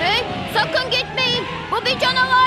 Hey sakın gitmeyin. Bu bir canavar